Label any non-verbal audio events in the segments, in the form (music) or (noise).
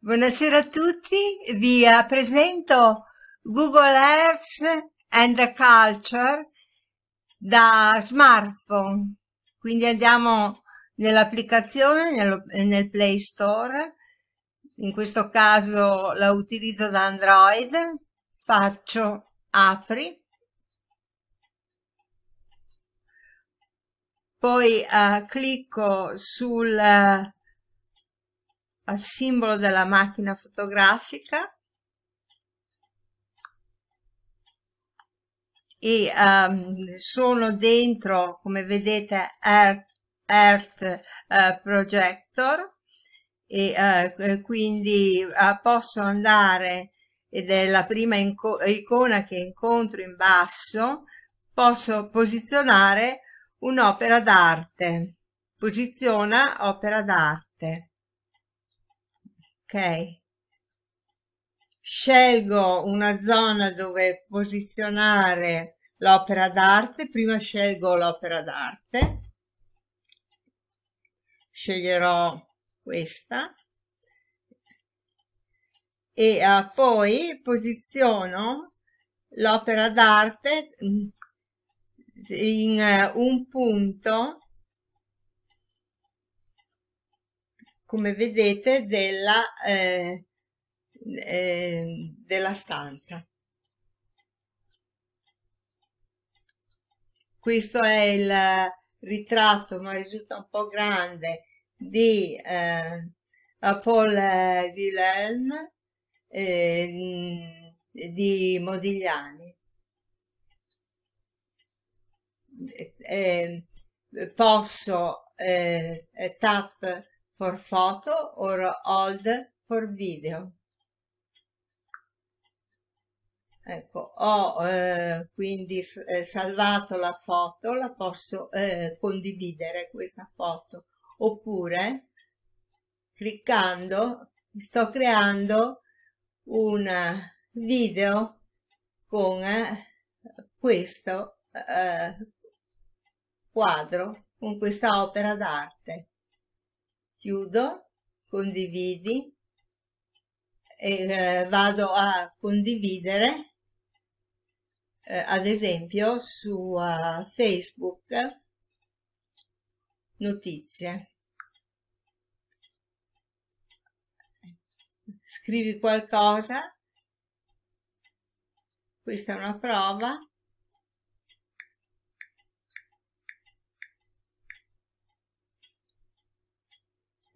Buonasera a tutti, vi presento Google Earth and the Culture da smartphone. Quindi andiamo nell'applicazione, nel Play Store, in questo caso la utilizzo da Android, faccio apri, poi uh, clicco sul uh, al simbolo della macchina fotografica. E um, sono dentro come vedete Earth, Earth uh, Projector. E uh, quindi uh, posso andare ed è la prima icona che incontro in basso posso posizionare un'opera d'arte. Posiziona opera d'arte ok. Scelgo una zona dove posizionare l'opera d'arte. Prima scelgo l'opera d'arte. Sceglierò questa. E uh, poi posiziono l'opera d'arte in uh, un punto come vedete della, eh, eh, della stanza. Questo è il ritratto ma risulta un po' grande di eh, Paul Wilhelm eh, di Modigliani. Eh, posso eh, tap for photo or hold for video. Ecco, ho eh, quindi eh, salvato la foto, la posso eh, condividere questa foto, oppure cliccando sto creando un video con eh, questo eh, quadro, con questa opera d'arte chiudo, condividi e eh, vado a condividere eh, ad esempio su uh, Facebook notizie. Scrivi qualcosa, questa è una prova,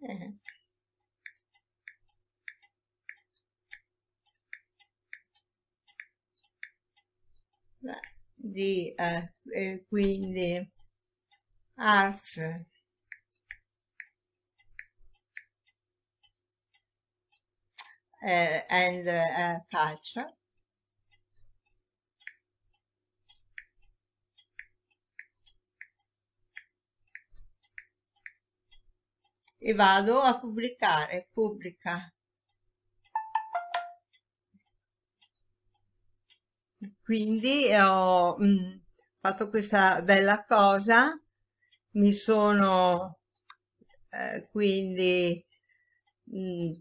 eh. di eh, eh, quindi arts eh, and uh, culture e vado a pubblicare, pubblica. Quindi ho mh, mm, fatto questa bella cosa, mi sono eh, quindi mh, mm,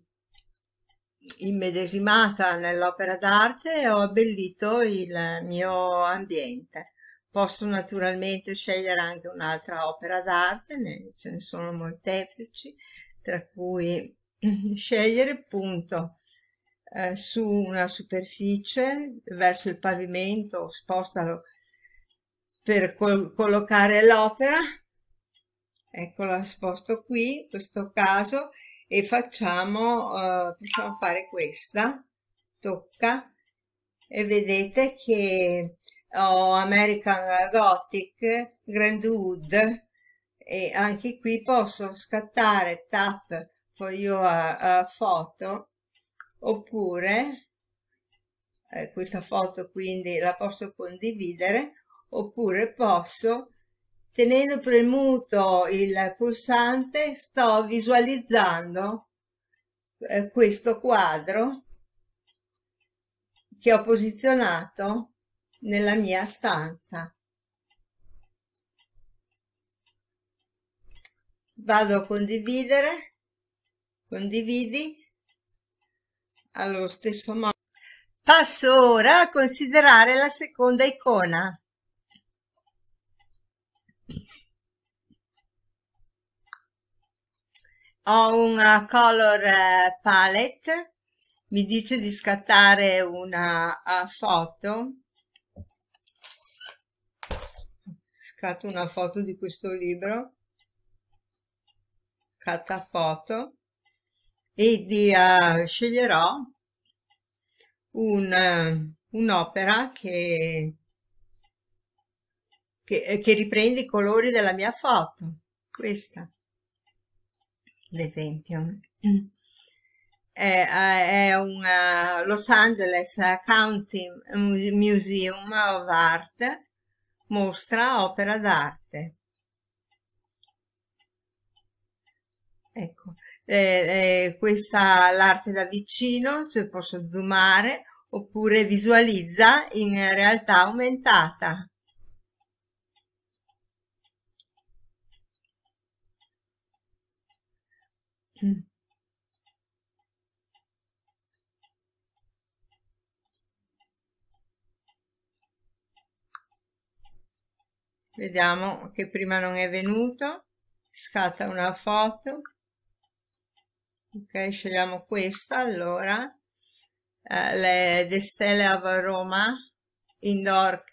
immedesimata nell'opera d'arte e ho abbellito il mio ambiente. Posso naturalmente scegliere anche un'altra opera d'arte, ce ne sono molteplici, tra cui (clears throat) scegliere punto eh, su una superficie verso il pavimento, spostalo per col collocare l'opera, ecco la sposto qui, in questo caso, e facciamo, eh, possiamo fare questa, tocca, e vedete che ho American Gothic, Grandwood e anche qui posso scattare tap for your uh, photo oppure eh, questa foto quindi la posso condividere oppure posso tenendo premuto il pulsante sto visualizzando eh, questo quadro che ho posizionato nella mia stanza. Vado a condividere, condividi allo stesso modo. Passo ora a considerare la seconda icona. Ho una color eh, palette, mi dice di scattare una uh, foto. Scatto una foto di questo libro, scatta foto e di, uh, sceglierò un, un'opera che, che, che riprende i colori della mia foto, questa, ad esempio. È, è un uh, Los Angeles County Museum of Art, mostra opera d'arte. Ecco, eh, eh, questa l'arte da vicino, cioè posso zoomare, oppure visualizza in realtà aumentata. Mm. Vediamo che prima non è venuto, scatta una foto. Ok scegliamo questa allora. Eh, le The Stelle of Roma Indoor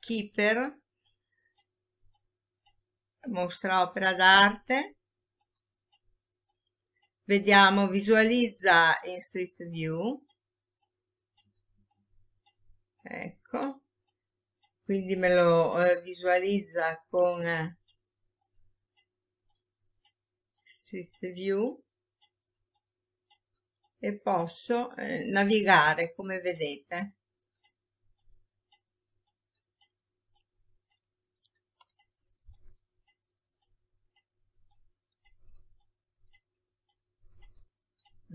Keeper. Mostra opera d'arte. Vediamo visualizza in Street View. Ecco quindi me lo eh, visualizza con eh, Street View e posso eh, navigare come vedete.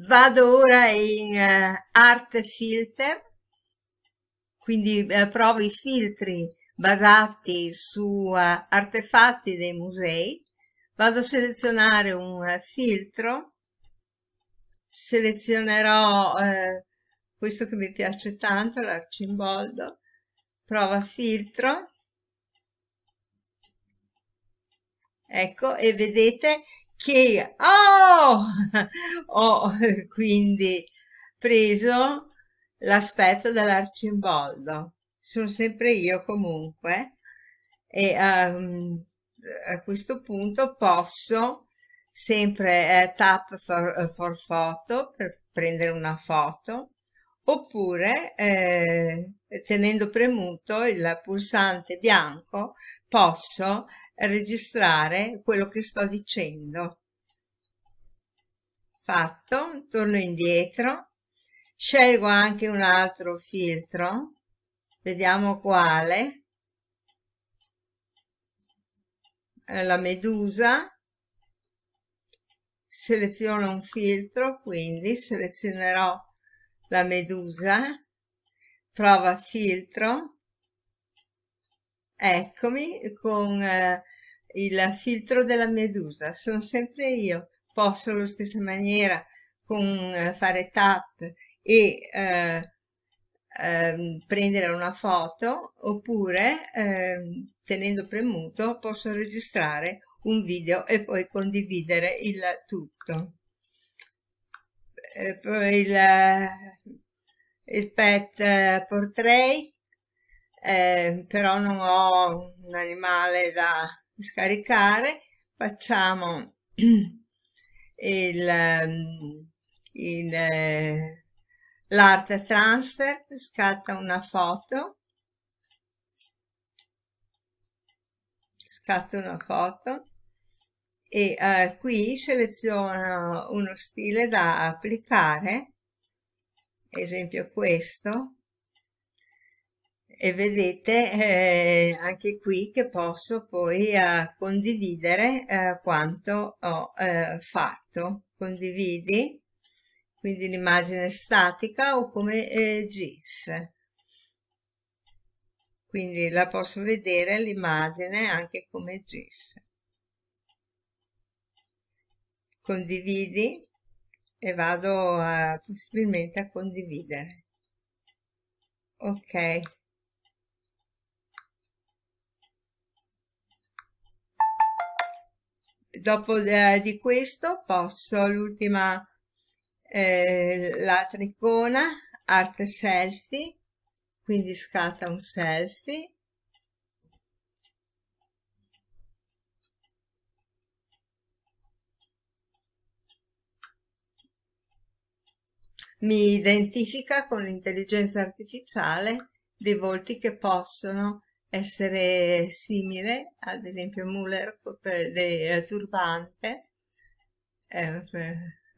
Vado ora in uh, Art Filter, quindi provo i filtri basati su uh, artefatti dei musei. Vado a selezionare un filtro. Selezionerò eh, questo che mi piace tanto, l'arcimboldo, prova filtro, ecco, e vedete che oh, (laughs) ho (laughs) quindi preso l'aspetto dell'arcimboldo, sono sempre io comunque, e um, a questo punto posso sempre eh, tap for, for photo per prendere una foto oppure eh, tenendo premuto il pulsante bianco posso registrare quello che sto dicendo. Fatto torno indietro scelgo anche un altro filtro. Vediamo quale. Eh, la medusa. Seleziono un filtro, quindi selezionerò la medusa, prova filtro, eccomi con eh, il filtro della medusa, sono sempre io, posso allo stessa maniera con eh, fare tap e eh, ehm, prendere una foto oppure ehm, tenendo premuto posso registrare un video e poi condividere il tutto. E poi il, il pet portrait, eh, però non ho un animale da scaricare, facciamo (clears throat) il, il, l'art transfer, scatta una foto, scatta una foto. E eh, qui seleziono uno stile da applicare. Esempio questo. E vedete eh, anche qui che posso poi eh, condividere eh, quanto ho eh, fatto. Condividi quindi l'immagine statica o come eh, gif? Quindi la posso vedere l'immagine anche come gif. Condividi e vado a, possibilmente a condividere. Ok. Dopo eh, di questo posso l'ultima eh, l'altra icona art selfie quindi scatta un selfie. Mi identifica con l'intelligenza artificiale dei volti che possono essere simili, ad esempio Muller del turbante eh,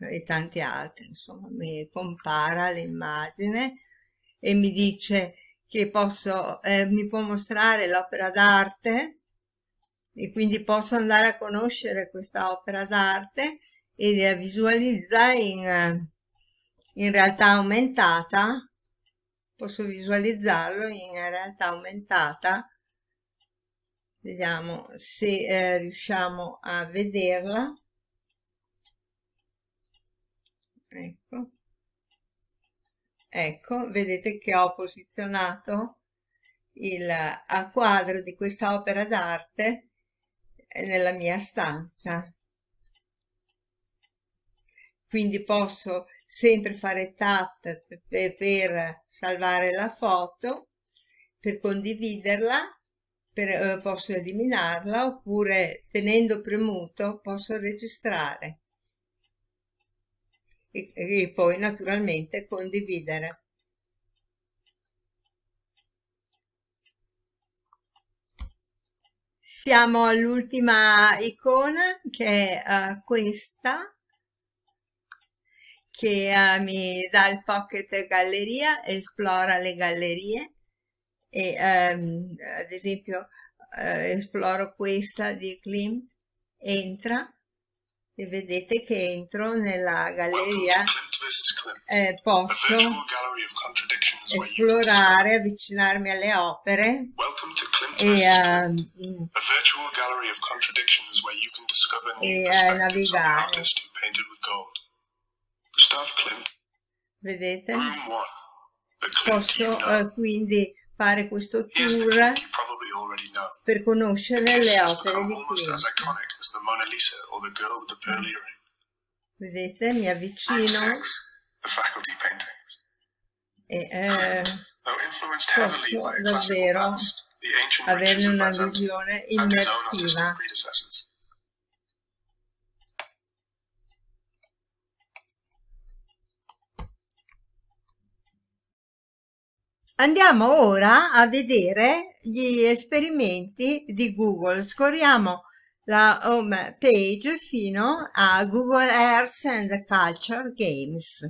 e tanti altri, insomma mi compara l'immagine e mi dice che posso, eh, mi può mostrare l'opera d'arte e quindi posso andare a conoscere questa opera d'arte e la visualizza in in realtà aumentata posso visualizzarlo in realtà aumentata. Vediamo se eh, riusciamo a vederla ecco. Ecco vedete che ho posizionato il a quadro di questa opera d'arte nella mia stanza. Quindi posso sempre fare tap per salvare la foto, per condividerla, per, eh, posso eliminarla oppure tenendo premuto posso registrare e, poi naturalmente condividere. Siamo all'ultima icona che è uh, questa che uh, mi dà il pocket galleria, esplora le gallerie e um, ad esempio uh, esploro questa di Klimt, entra e vedete che entro nella galleria eh, posso esplorare, avvicinarmi alle opere. E, uh, e uh, navigare. Vedete? Posso uh, quindi fare questo tour per conoscere le opere di Klimt. Vedete? Mi avvicino e eh, posso davvero averne una visione immersiva. Andiamo ora a vedere gli esperimenti di Google. Scorriamo la home page fino a Google Arts and Culture Games.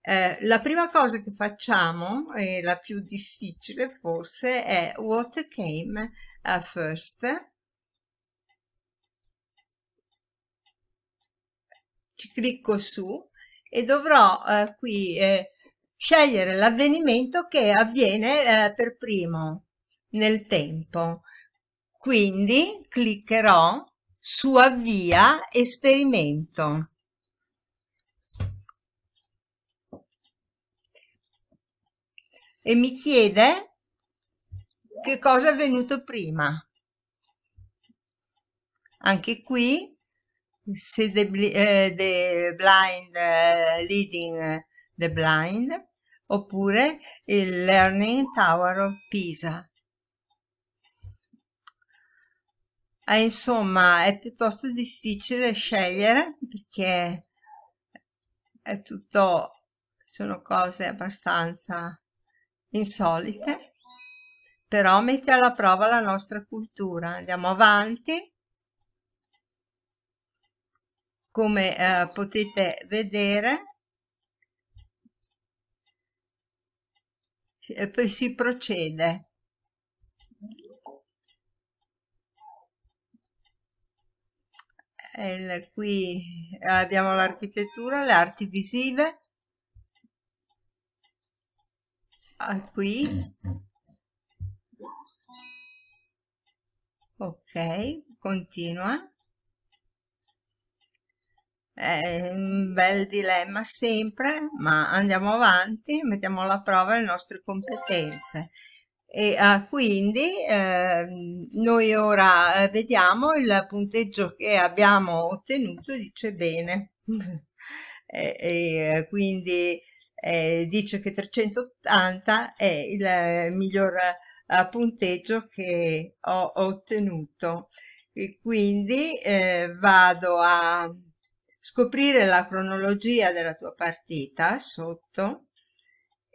Eh, la prima cosa che facciamo, e la più difficile forse, è What Came First. Ci clicco su e dovrò eh, qui eh, scegliere l'avvenimento che avviene eh, per primo nel tempo. Quindi cliccherò su avvia esperimento. E mi chiede che cosa è avvenuto prima. Anche qui, se the, uh, the blind uh, leading the blind, oppure il Learning Tower of Pisa. Eh, insomma, è piuttosto difficile scegliere perché è tutto, sono cose abbastanza insolite, però mette alla prova la nostra cultura. Andiamo avanti. Come eh, potete vedere, e poi si procede. Il, qui abbiamo l'architettura, le arti visive. Ah, qui. Ok, continua. È un bel dilemma sempre, ma andiamo avanti, mettiamo alla prova le nostre competenze. E uh, quindi eh, noi ora eh, vediamo il punteggio che abbiamo ottenuto, dice bene, (laughs) e, e, quindi eh, dice che 380 è il miglior uh, punteggio che ho ottenuto e quindi eh, vado a scoprire la cronologia della tua partita sotto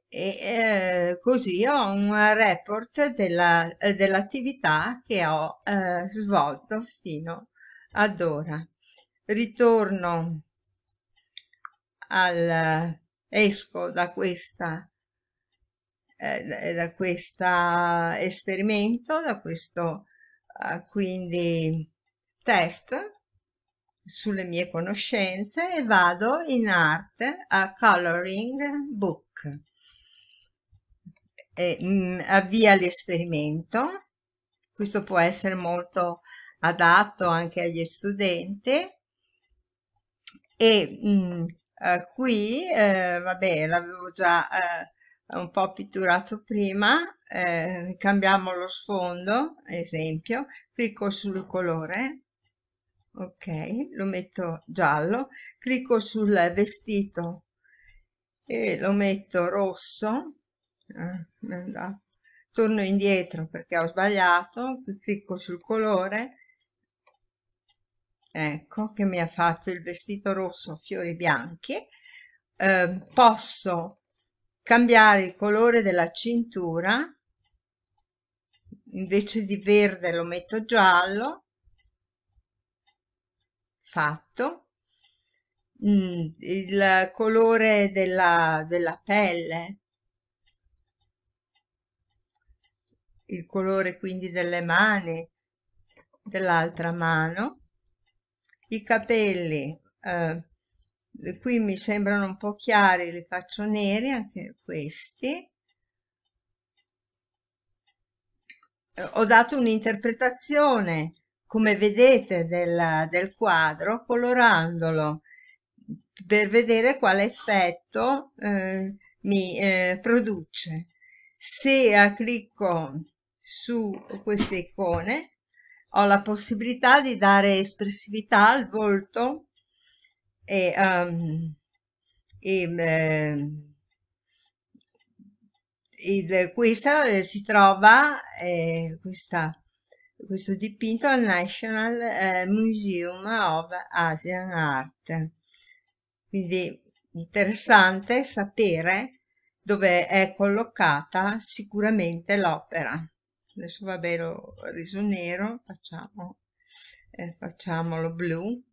e eh, così ho un report eh, dell'attività che ho eh, svolto fino ad ora. Ritorno al esco da questa eh, da questo esperimento, da questo eh, quindi test sulle mie conoscenze e vado in arte a coloring book. E mh, mm, avvia l'esperimento. Questo può essere molto adatto anche agli studenti. E mh, mm, eh, qui eh, vabbè l'avevo già eh, un po' pitturato prima eh, cambiamo lo sfondo esempio clicco sul colore ok lo metto giallo clicco sul vestito e lo metto rosso. Ah, torno indietro perché ho sbagliato clicco sul colore. Ecco che mi ha fatto il vestito rosso fiori bianchi. Eh, posso cambiare il colore della cintura. Invece di verde lo metto giallo fatto. Mm, il colore della, della pelle. Il colore quindi delle mani dell'altra mano. I capelli eh, qui mi sembrano un po' chiari li faccio neri anche questi. Ho dato un'interpretazione come vedete del, del quadro colorandolo per vedere quale effetto eh, mi eh, produce. Se clicco su queste icone ho la possibilità di dare espressività al volto e, um, e eh, il, questa si trova eh, questa, questo dipinto al National eh, Museum of Asian Art. Quindi interessante sapere dove è collocata sicuramente l'opera. Adesso vabbè lo riso nero facciamo eh, facciamolo blu.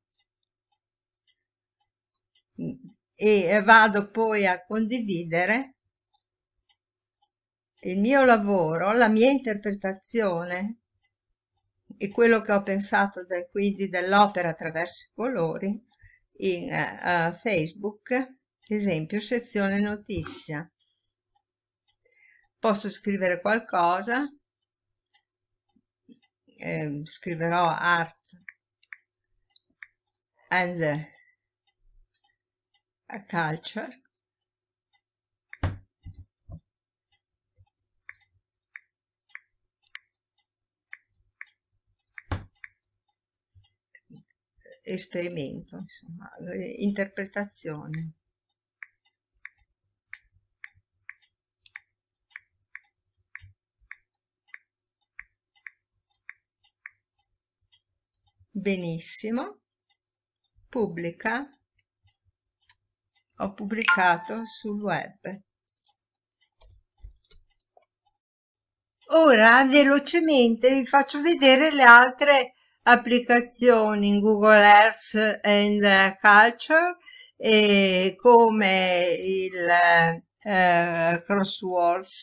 E vado poi a condividere il mio lavoro, la mia interpretazione e quello che ho pensato de, quindi dell'opera attraverso i colori in uh, Facebook, esempio sezione notizia. Posso scrivere qualcosa, eh, scriverò art and a culture esperimento, insomma, interpretazione. Benissimo, pubblica ho pubblicato sul web. Ora velocemente vi faccio vedere le altre applicazioni in Google Earth and Culture e come il eh, Crosswords.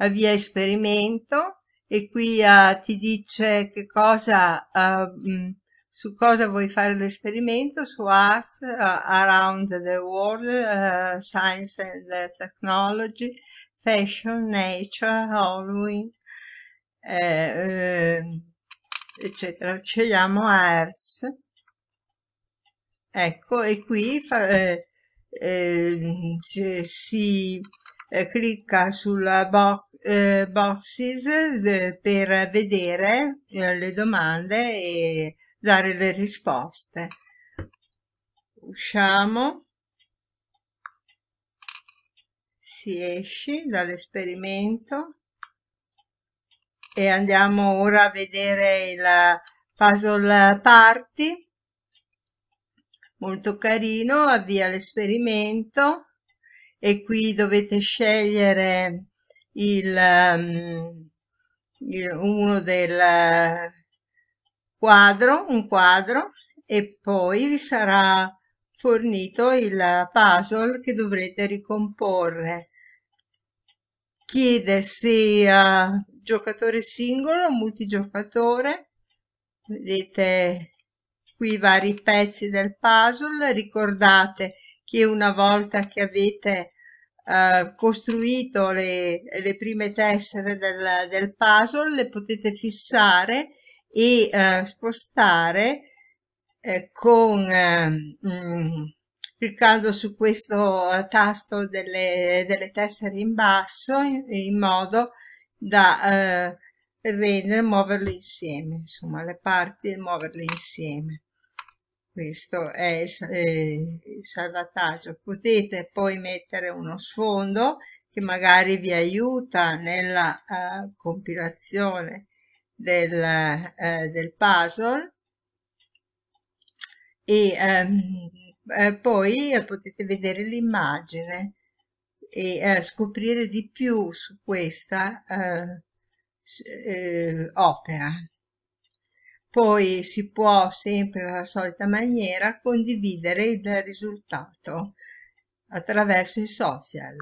Avvia esperimento e qui uh, ti dice che cosa uh, su cosa vuoi fare l'esperimento, su Arts, uh, Around the World, uh, Science and Technology, Fashion, Nature, Halloween, eh, eh, eccetera. Scegliamo Hertz. Ecco e qui fa, eh, eh, si eh, clicca sulla box eh, boxes per vedere eh, le domande e dare le risposte. Usciamo. Si esce dall'esperimento e andiamo ora a vedere il puzzle party. Molto carino avvia l'esperimento. E qui dovete scegliere il, um, il, uno del quadro un quadro e poi vi sarà fornito il puzzle che dovrete ricomporre chiede sia giocatore singolo o multigiocatore. Vedete qui i vari pezzi del puzzle. Ricordate che una volta che avete uh, costruito le, le, prime tessere del, del, puzzle le potete fissare e uh, spostare eh, con eh, mh, mm, cliccando su questo tasto delle, delle tessere in basso in, in modo da eh, rendere muoverle insieme. Insomma le parti e muoverle insieme. Questo è il, il salvataggio. Potete poi mettere uno sfondo che magari vi aiuta nella uh, compilazione del, uh, del puzzle e um, eh, poi eh, potete vedere l'immagine e eh, scoprire di più su questa eh, opera. Poi si può sempre alla solita maniera condividere il risultato attraverso i social.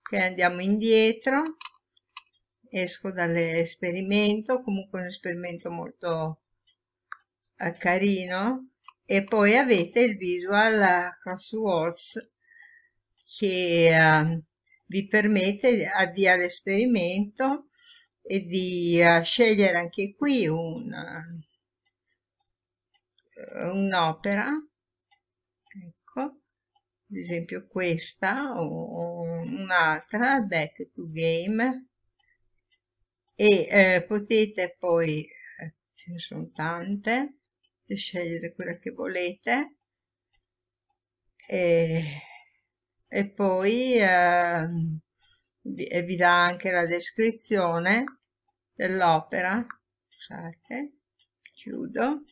Ok, andiamo indietro, esco dall'esperimento, comunque un esperimento molto eh, carino e poi avete il visual crosswords che uh, vi permette di avviare l'esperimento e di uh, scegliere anche qui un'opera. Un ecco ad esempio questa o un'altra back to game. E eh, potete poi eh, ce ne sono tante potete scegliere quella che volete. E, e poi eh, vi, vi dà anche la descrizione dell'opera. Scusate chiudo.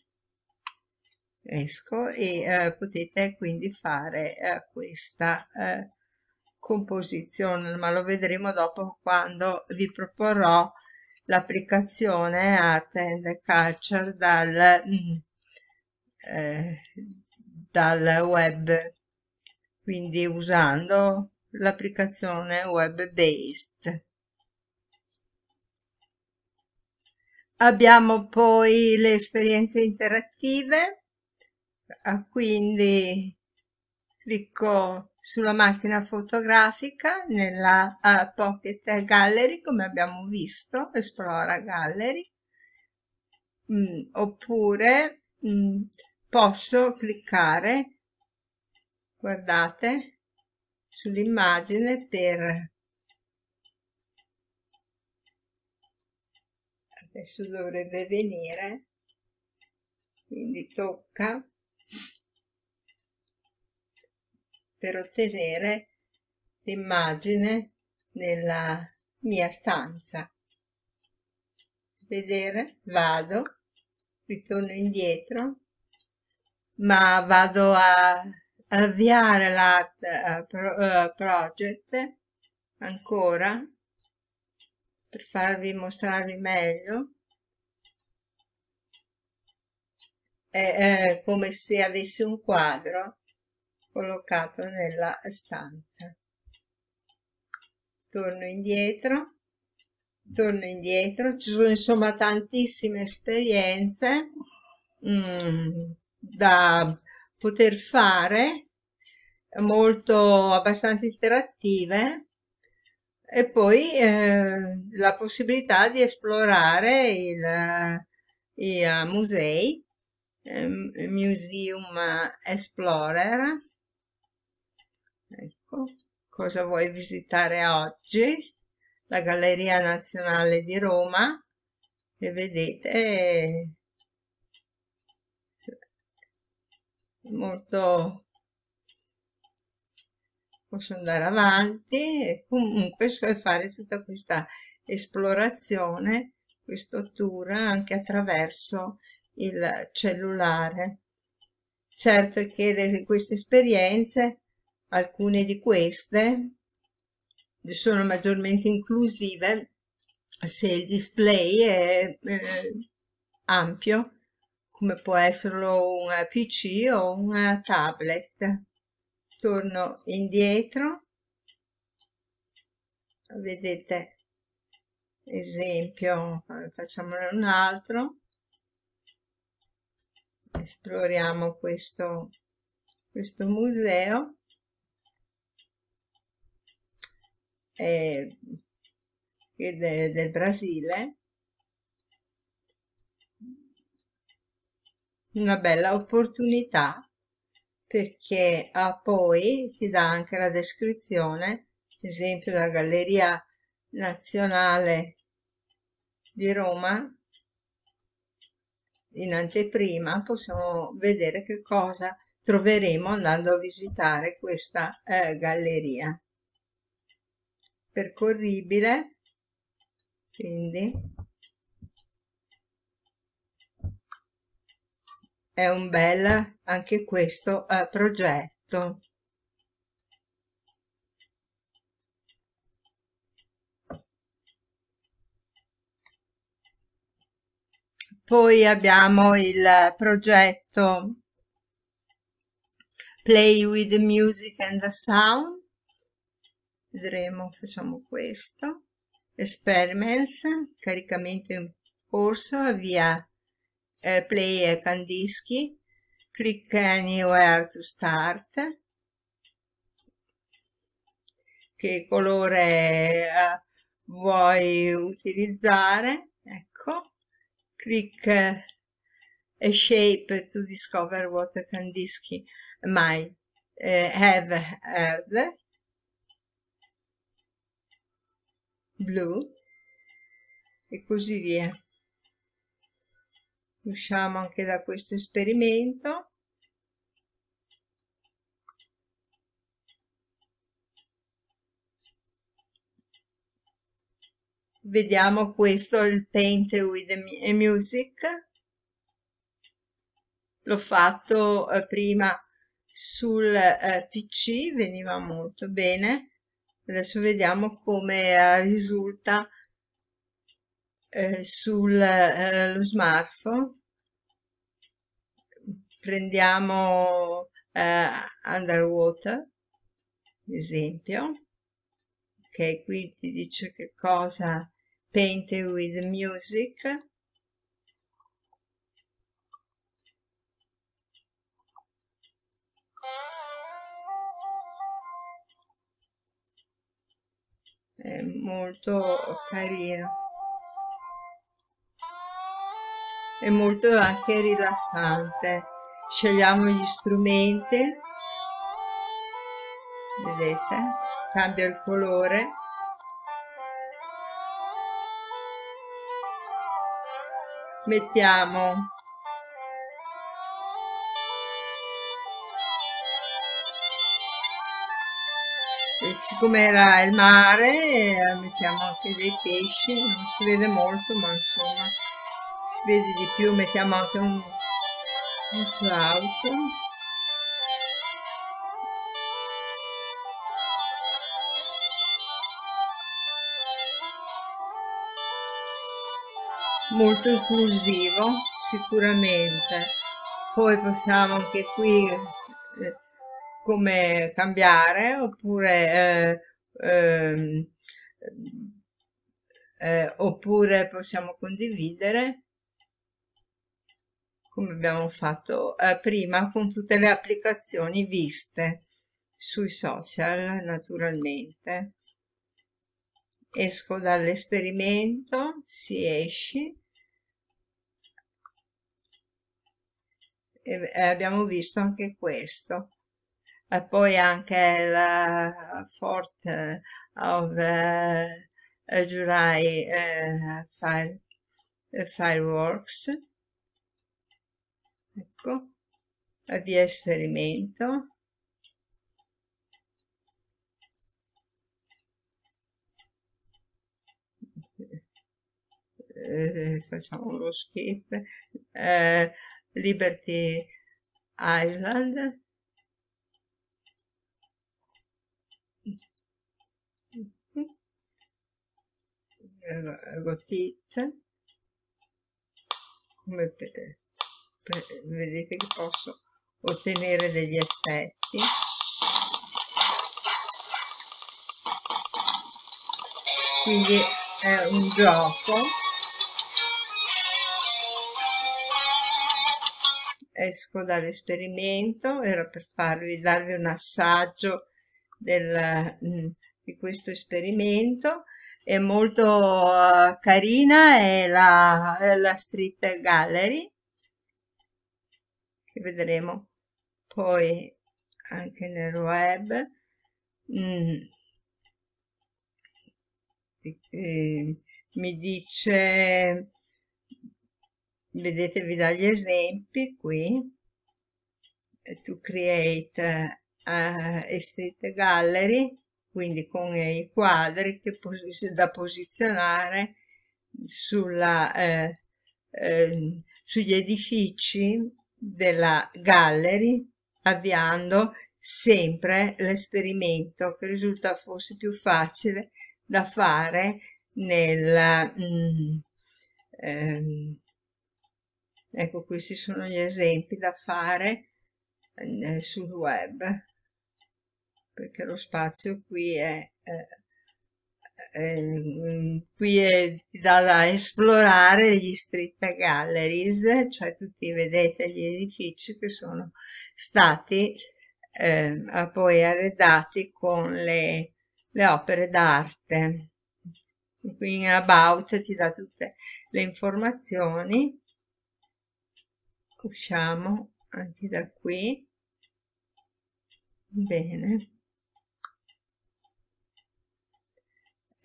Esco e eh, potete quindi fare eh, questa eh, composizione ma lo vedremo dopo quando vi proporrò l'applicazione Art and Culture dal mm, eh, dal web. Quindi usando l'applicazione web based abbiamo poi le esperienze interattive. Ah, quindi clicco sulla macchina fotografica nella uh, Pocket Gallery come abbiamo visto, esplora Gallery, mm, oppure mm, posso cliccare guardate sull'immagine per adesso dovrebbe venire quindi tocca per ottenere l'immagine nella mia stanza. Vedere vado ritorno indietro ma vado a avviare l'art uh, project ancora per farvi mostrarvi meglio. È, è come se avessi un quadro collocato nella stanza. Torno indietro torno indietro. Ci sono insomma tantissime esperienze. Mm, da poter fare molto abbastanza interattive e poi eh, la possibilità di esplorare il, i uh, musei, um, Museum Explorer, ecco, cosa vuoi visitare oggi? La Galleria Nazionale di Roma, e vedete molto posso andare avanti e comunque fare tutta questa esplorazione questo tour anche attraverso il cellulare. Certo che le, queste esperienze alcune di queste sono maggiormente inclusive se il display è eh, ampio come può esserlo un PC o un tablet. Torno indietro, vedete, esempio, facciamone un altro, esploriamo questo, questo museo. Eh, del Brasile una bella opportunità perché ah, poi ti dà anche la descrizione, ad esempio la Galleria Nazionale di Roma, in anteprima possiamo vedere che cosa troveremo andando a visitare questa eh, galleria. Percorribile, quindi è un bel anche questo eh, progetto. Poi abbiamo il progetto play with the music and the sound. Vedremo facciamo questo. Experiments caricamento in corso avvia uh, play a Kandinsky, click anywhere to start, che colore uh, vuoi utilizzare, ecco, click uh, a shape to discover what Kandinsky might have heard, blu, e così via usciamo anche da questo esperimento. Vediamo questo il paint with the music. L'ho fatto eh, prima sul eh, pc veniva molto bene. Adesso vediamo come eh, risulta eh, sullo eh, smartphone prendiamo eh, underwater esempio ok qui ti dice che cosa paint with music. È molto carino. È molto anche rilassante scegliamo gli strumenti. Vedete? Cambia il colore. Mettiamo e siccome era il mare eh, mettiamo anche dei pesci non si vede molto ma insomma si vede di più mettiamo anche un un flauto. Molto inclusivo sicuramente. Poi possiamo anche qui eh, come cambiare oppure eh, ehm, eh, oppure possiamo condividere come abbiamo fatto eh, prima con tutte le applicazioni viste sui social naturalmente. Esco dall'esperimento si esce. E, e abbiamo visto anche questo. E poi anche la Fort of uh, July uh, fire, uh, Fireworks ecco avvia esperimento eh, facciamo lo skip. Eh, Liberty Island. Gotite come per, per, vedete che posso ottenere degli effetti. Quindi è un gioco. Esco dall'esperimento era per farvi darvi un assaggio del, mm, di questo esperimento. È molto uh, carina è la, la Street Gallery che vedremo. Poi anche nel web mm, eh, mi dice vedete vi dà gli esempi qui to create uh, a street gallery quindi con i quadri che pos da posizionare sulla, eh, eh, sugli edifici della gallery avviando sempre l'esperimento che risulta forse più facile da fare nel mm, ehm, ecco questi sono gli esempi da fare eh, sul web perché lo spazio qui è, è, mm, qui è da, esplorare gli street galleries, cioè tutti vedete gli edifici che sono stati eh, poi arredati con le, le opere d'arte. Qui in About ti dà tutte le informazioni. Usciamo anche da qui. Bene.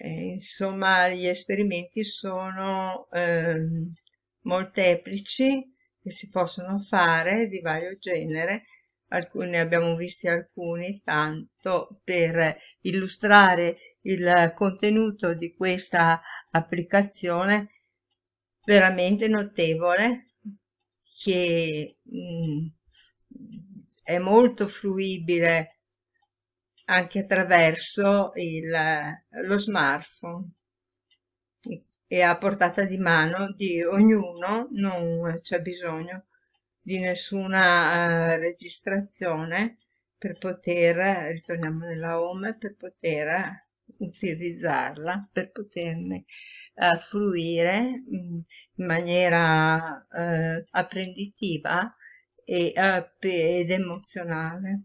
Eh, insomma, gli esperimenti sono eh, molteplici che si possono fare di vario genere. Alcuni, abbiamo visti alcuni, tanto per illustrare il contenuto di questa applicazione veramente notevole che mh, mm, è molto fruibile anche attraverso il, lo smartphone e a portata di mano di ognuno, non c'è bisogno di nessuna uh, registrazione per poter, ritorniamo nella home, per poter utilizzarla, per poterne uh, fruire in maniera uh, apprenditiva e, ed emozionale.